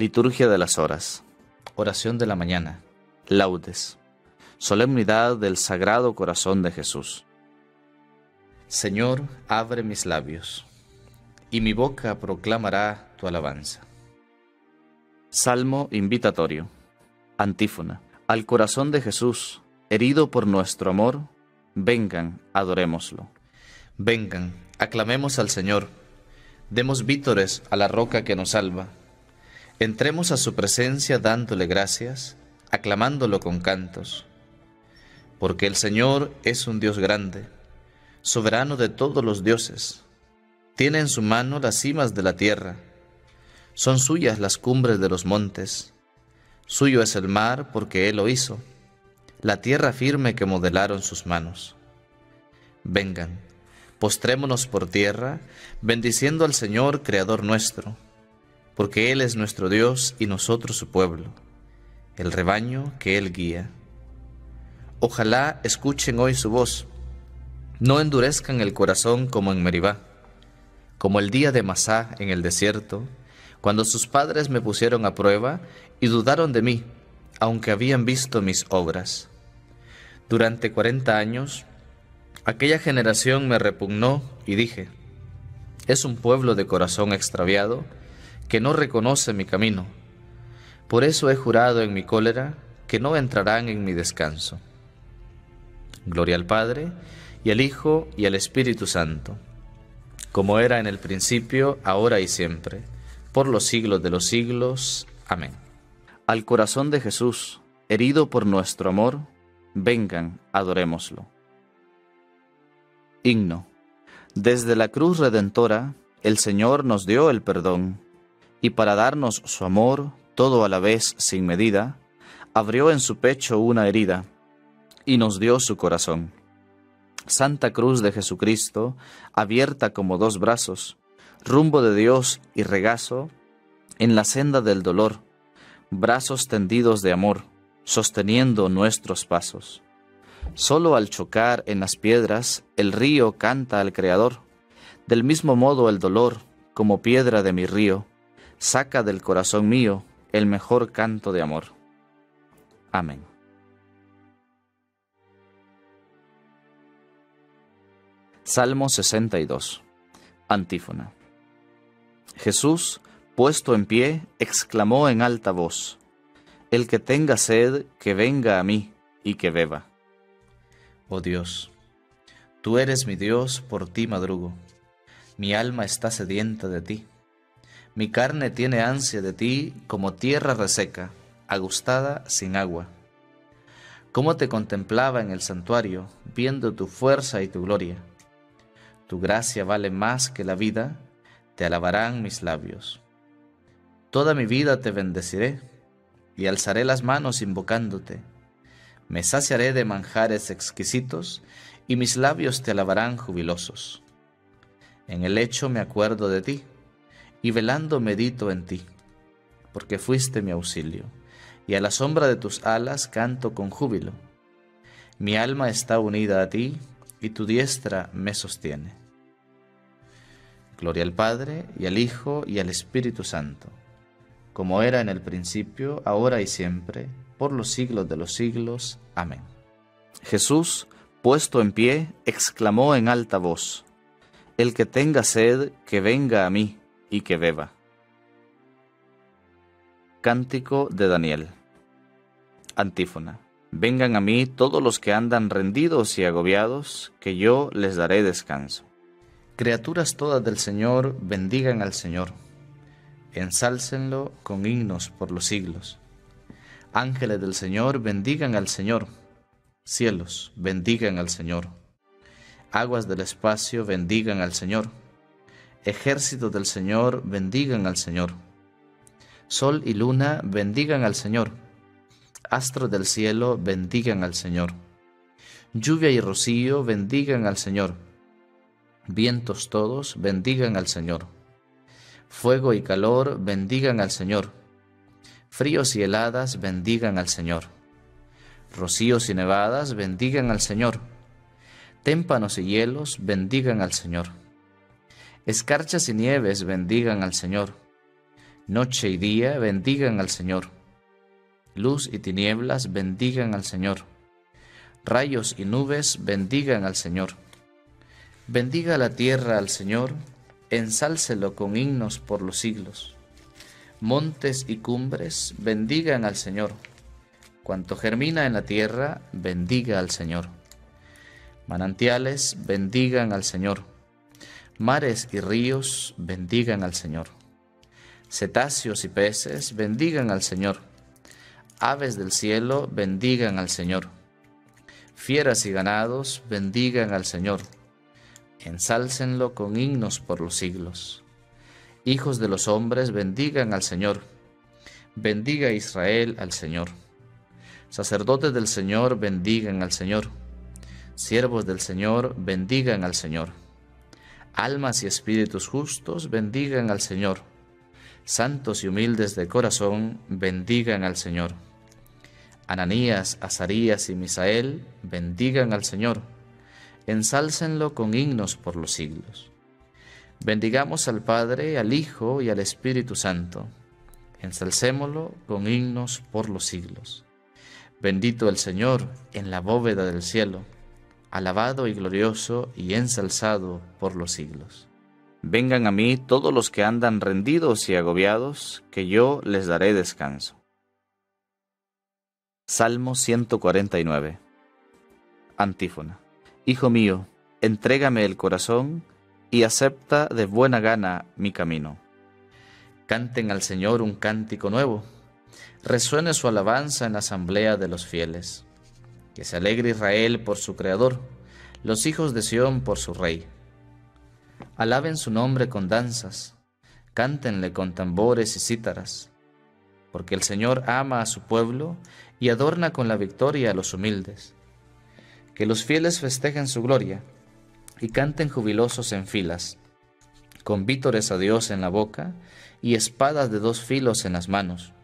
Liturgia de las Horas. Oración de la mañana. Laudes. Solemnidad del Sagrado Corazón de Jesús. Señor, abre mis labios, y mi boca proclamará tu alabanza. Salmo invitatorio. Antífona. Al corazón de Jesús, herido por nuestro amor, vengan, adorémoslo. Vengan, aclamemos al Señor, demos vítores a la roca que nos salva Entremos a su presencia dándole gracias, aclamándolo con cantos, porque el Señor es un Dios grande, soberano de todos los dioses. Tiene en su mano las cimas de la tierra, son suyas las cumbres de los montes, suyo es el mar porque Él lo hizo, la tierra firme que modelaron sus manos. Vengan, postrémonos por tierra, bendiciendo al Señor, Creador nuestro porque Él es nuestro Dios y nosotros su pueblo, el rebaño que Él guía. Ojalá escuchen hoy su voz, no endurezcan el corazón como en Meribá, como el día de Masá en el desierto, cuando sus padres me pusieron a prueba y dudaron de mí, aunque habían visto mis obras. Durante cuarenta años, aquella generación me repugnó y dije, es un pueblo de corazón extraviado, que no reconoce mi camino. Por eso he jurado en mi cólera que no entrarán en mi descanso. Gloria al Padre, y al Hijo, y al Espíritu Santo, como era en el principio, ahora y siempre, por los siglos de los siglos. Amén. Al corazón de Jesús, herido por nuestro amor, vengan, adorémoslo. Himno. Desde la cruz redentora, el Señor nos dio el perdón y para darnos su amor, todo a la vez sin medida, abrió en su pecho una herida y nos dio su corazón. Santa Cruz de Jesucristo, abierta como dos brazos, rumbo de Dios y regazo, en la senda del dolor, brazos tendidos de amor, sosteniendo nuestros pasos. Solo al chocar en las piedras, el río canta al Creador. Del mismo modo el dolor, como piedra de mi río, saca del corazón mío el mejor canto de amor. Amén. Salmo 62. Antífona. Jesús, puesto en pie, exclamó en alta voz, El que tenga sed, que venga a mí y que beba. Oh Dios, tú eres mi Dios, por ti madrugo, mi alma está sedienta de ti mi carne tiene ansia de ti como tierra reseca, agustada sin agua. Cómo te contemplaba en el santuario, viendo tu fuerza y tu gloria. Tu gracia vale más que la vida, te alabarán mis labios. Toda mi vida te bendeciré y alzaré las manos invocándote. Me saciaré de manjares exquisitos y mis labios te alabarán jubilosos. En el lecho me acuerdo de ti y velando medito en ti, porque fuiste mi auxilio, y a la sombra de tus alas canto con júbilo. Mi alma está unida a ti, y tu diestra me sostiene. Gloria al Padre, y al Hijo, y al Espíritu Santo, como era en el principio, ahora y siempre, por los siglos de los siglos. Amén. Jesús, puesto en pie, exclamó en alta voz, El que tenga sed, que venga a mí y que beba. Cántico de Daniel. Antífona. Vengan a mí todos los que andan rendidos y agobiados, que yo les daré descanso. Criaturas todas del Señor, bendigan al Señor. Ensálcenlo con himnos por los siglos. Ángeles del Señor, bendigan al Señor. Cielos, bendigan al Señor. Aguas del espacio, bendigan al Señor Ejército del Señor, bendigan al Señor. Sol y luna, bendigan al Señor. Astros del cielo, bendigan al Señor. Lluvia y rocío, bendigan al Señor. Vientos todos, bendigan al Señor. Fuego y calor, bendigan al Señor. Fríos y heladas, bendigan al Señor. Rocíos y nevadas, bendigan al Señor. Témpanos y hielos, bendigan al Señor. Escarchas y nieves bendigan al Señor. Noche y día bendigan al Señor. Luz y tinieblas bendigan al Señor. Rayos y nubes bendigan al Señor. Bendiga la tierra al Señor, ensálcelo con himnos por los siglos. Montes y cumbres bendigan al Señor. Cuanto germina en la tierra, bendiga al Señor. Manantiales bendigan al Señor. Mares y ríos bendigan al Señor cetáceos y peces, bendigan al Señor. Aves del cielo, bendigan al Señor. Fieras y ganados, bendigan al Señor. Ensálcenlo con himnos por los siglos. Hijos de los hombres, bendigan al Señor. Bendiga Israel al Señor. Sacerdotes del Señor, bendigan al Señor. Siervos del Señor, bendigan al Señor. Almas y espíritus justos, bendigan al Señor santos y humildes de corazón, bendigan al Señor. Ananías, Azarías y Misael, bendigan al Señor. Ensálcenlo con himnos por los siglos. Bendigamos al Padre, al Hijo y al Espíritu Santo. Ensalcémoslo con himnos por los siglos. Bendito el Señor en la bóveda del cielo, alabado y glorioso y ensalzado por los siglos. Vengan a mí todos los que andan rendidos y agobiados, que yo les daré descanso. Salmo 149 Antífona Hijo mío, entrégame el corazón y acepta de buena gana mi camino. Canten al Señor un cántico nuevo, resuene su alabanza en la asamblea de los fieles. Que se alegre Israel por su Creador, los hijos de Sión por su Rey Alaben su nombre con danzas, cántenle con tambores y cítaras, porque el Señor ama a su pueblo y adorna con la victoria a los humildes. Que los fieles festejen su gloria y canten jubilosos en filas, con vítores a Dios en la boca y espadas de dos filos en las manos,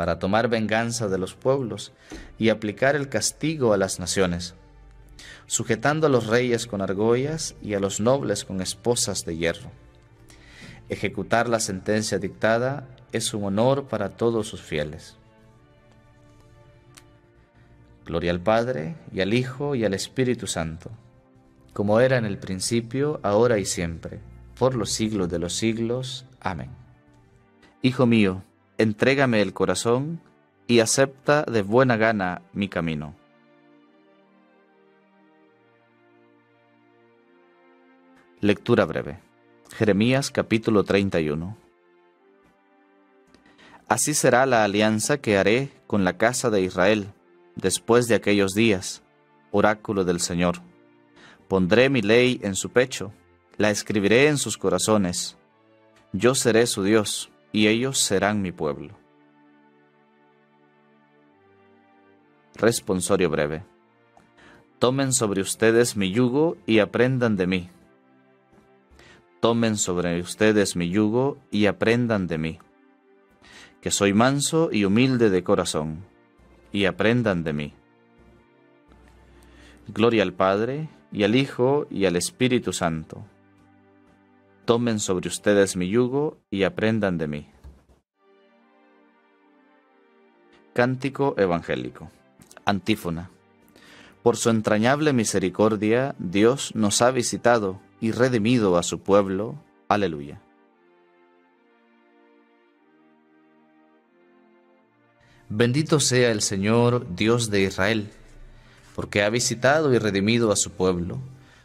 para tomar venganza de los pueblos y aplicar el castigo a las naciones sujetando a los reyes con argollas y a los nobles con esposas de hierro. Ejecutar la sentencia dictada es un honor para todos sus fieles. Gloria al Padre, y al Hijo, y al Espíritu Santo, como era en el principio, ahora y siempre, por los siglos de los siglos. Amén. Hijo mío, entrégame el corazón, y acepta de buena gana mi camino Lectura breve. Jeremías capítulo 31. Así será la alianza que haré con la casa de Israel después de aquellos días, oráculo del Señor. Pondré mi ley en su pecho, la escribiré en sus corazones. Yo seré su Dios, y ellos serán mi pueblo. Responsorio breve. Tomen sobre ustedes mi yugo y aprendan de mí Tomen sobre ustedes mi yugo y aprendan de mí, que soy manso y humilde de corazón, y aprendan de mí. Gloria al Padre, y al Hijo, y al Espíritu Santo. Tomen sobre ustedes mi yugo y aprendan de mí. Cántico Evangélico. Antífona. Por su entrañable misericordia, Dios nos ha visitado y redimido a su pueblo. Aleluya. Bendito sea el Señor, Dios de Israel, porque ha visitado y redimido a su pueblo,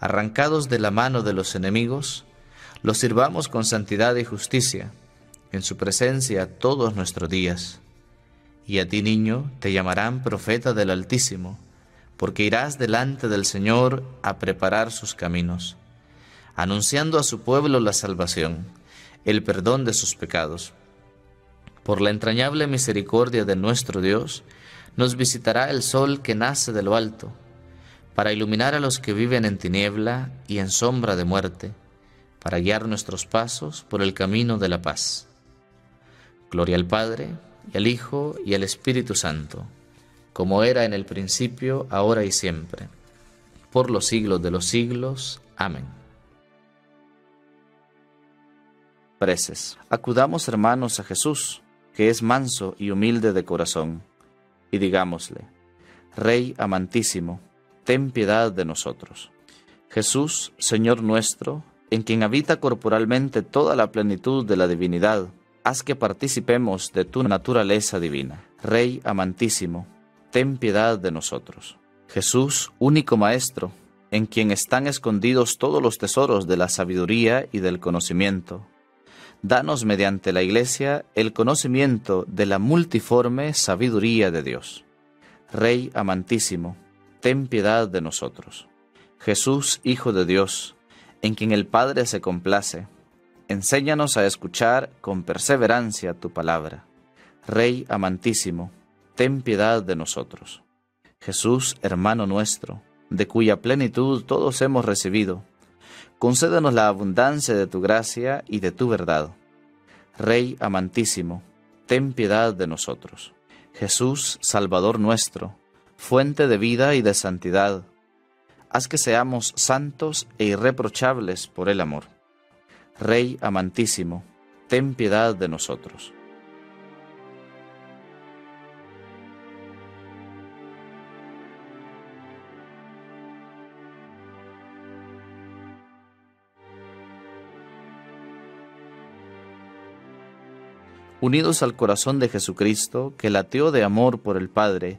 arrancados de la mano de los enemigos, los sirvamos con santidad y justicia, en su presencia todos nuestros días. Y a ti, niño, te llamarán profeta del Altísimo, porque irás delante del Señor a preparar sus caminos, anunciando a su pueblo la salvación, el perdón de sus pecados. Por la entrañable misericordia de nuestro Dios, nos visitará el sol que nace de lo alto, para iluminar a los que viven en tiniebla y en sombra de muerte, para guiar nuestros pasos por el camino de la paz. Gloria al Padre, y al Hijo, y al Espíritu Santo, como era en el principio, ahora y siempre, por los siglos de los siglos. Amén. Preces. Acudamos, hermanos, a Jesús, que es manso y humilde de corazón, y digámosle, Rey amantísimo, ten piedad de nosotros. Jesús, Señor nuestro, en quien habita corporalmente toda la plenitud de la divinidad, haz que participemos de tu naturaleza divina. Rey amantísimo, ten piedad de nosotros. Jesús, único Maestro, en quien están escondidos todos los tesoros de la sabiduría y del conocimiento danos mediante la Iglesia el conocimiento de la multiforme sabiduría de Dios. Rey amantísimo, ten piedad de nosotros. Jesús, Hijo de Dios, en quien el Padre se complace, enséñanos a escuchar con perseverancia tu palabra. Rey amantísimo, ten piedad de nosotros. Jesús, hermano nuestro, de cuya plenitud todos hemos recibido, concédenos la abundancia de tu gracia y de tu verdad. Rey amantísimo, ten piedad de nosotros. Jesús, Salvador nuestro, fuente de vida y de santidad, haz que seamos santos e irreprochables por el amor. Rey amantísimo, ten piedad de nosotros. unidos al corazón de Jesucristo, que lateó de amor por el Padre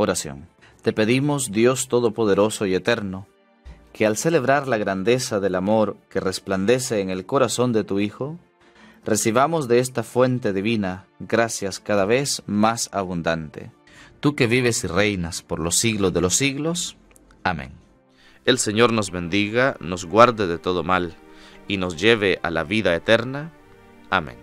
Oración. Te pedimos, Dios Todopoderoso y Eterno, que al celebrar la grandeza del amor que resplandece en el corazón de tu Hijo, recibamos de esta fuente divina gracias cada vez más abundante. Tú que vives y reinas por los siglos de los siglos. Amén. El Señor nos bendiga, nos guarde de todo mal y nos lleve a la vida eterna. Amén.